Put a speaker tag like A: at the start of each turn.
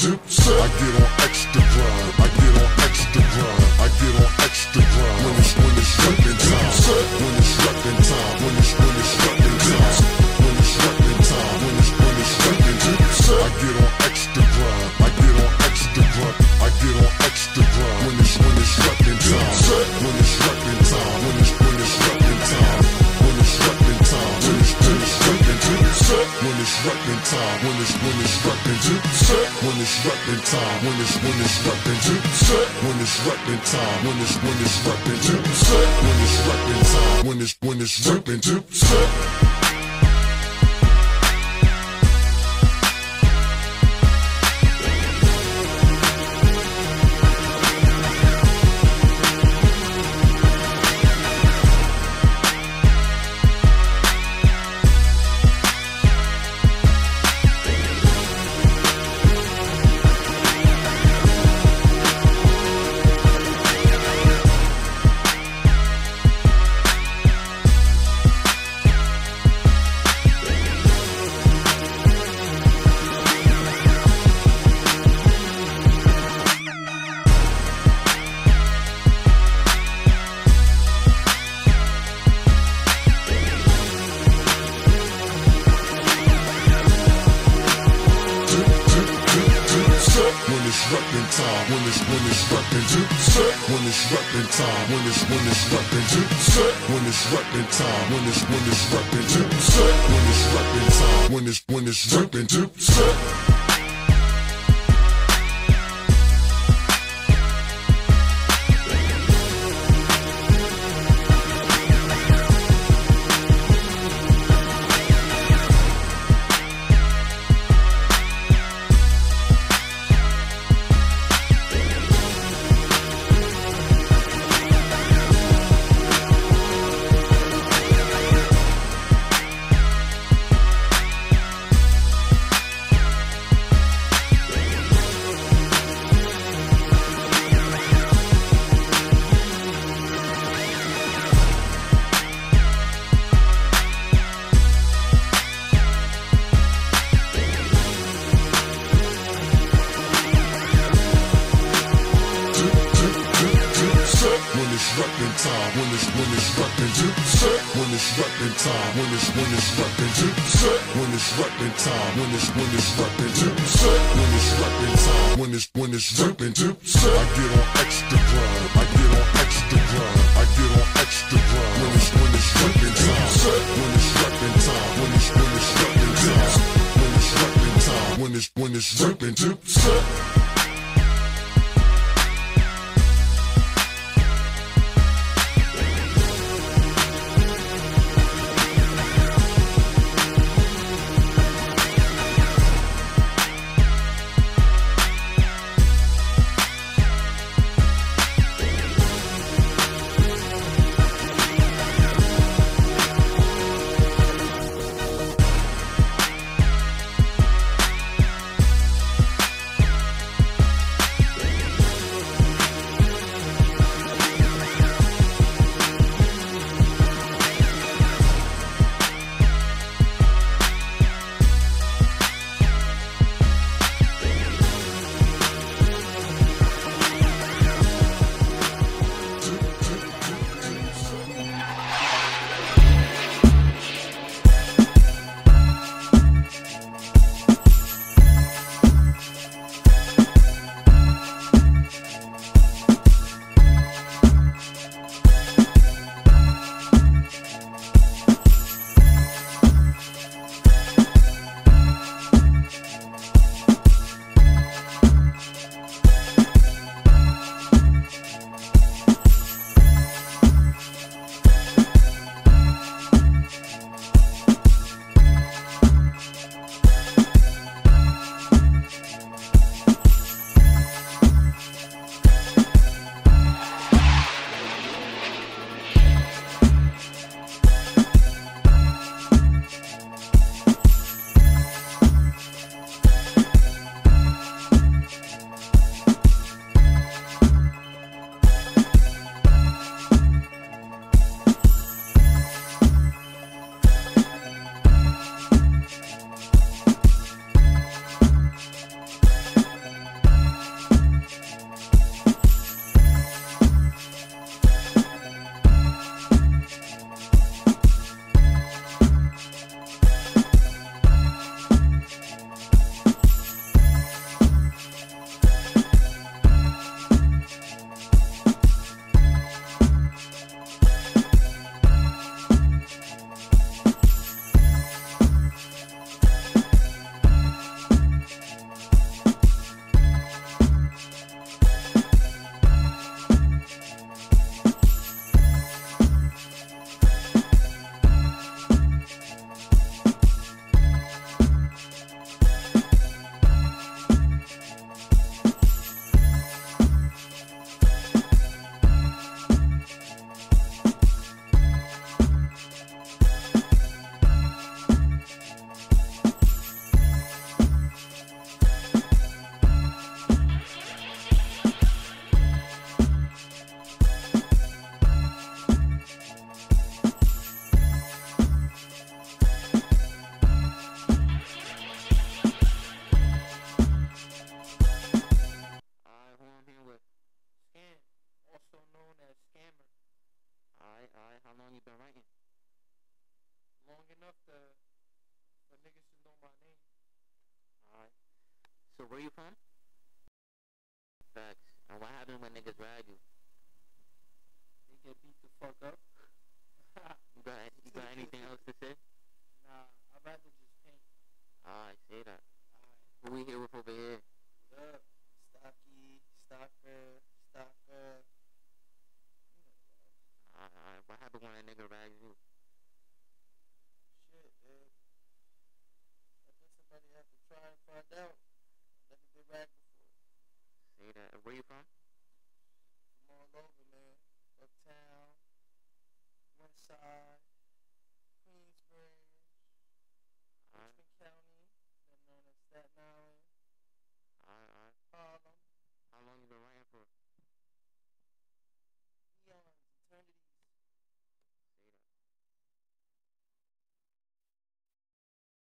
A: dip, dip. I get on extra grind. I get on extra grind. I get on extra grind. When it's when it's reppin' time. Set. When it's reppin' time. When it's when it's reppin' time. When it's reppin' time. When it's when it's reppin' dip. I get on it's reppin' time. When it's when it's reppin' dip, set. When it's reppin' time. When it's when it's reppin' dip, set. When it's reppin' time. When it's when it's reppin' dip, set. When it's reppin' time. When it's when it's reppin' dip, set. Reppin' time, when it's when it's reppin' dip, set. When it's reppin' time, when it's when it's reppin' dip, set. When it's reppin' time, when it's when it's reppin' dip, set. When it's reppin' time, when it's when it's reppin' dip, set. Reppin' set. When it's reppin' time, when it's when it's reppin' set. When it's reppin' time, when it's when it's reppin' set. When it's reppin' time, when it's when it's reppin' set. I get on extra grind, I get on extra grind, I get on extra grind. When it's when it's reppin' time. When it's reppin' time, when it's when it's reppin' time, when it's reppin' time, when it's when it's reppin' dip, you from? Facts. And what happens when niggas rag you?
B: They get beat the fuck up.
A: You got you got anything else to say?
B: nah, I'd rather just paint.
A: I say that.
B: Alright,
A: Who we here with over here?
B: what up? Stocky, Stocker, Stocker. You know guys.
A: Uh, what happens when a nigga rags you? Where you from?
B: From all over, man. Uptown, West Side,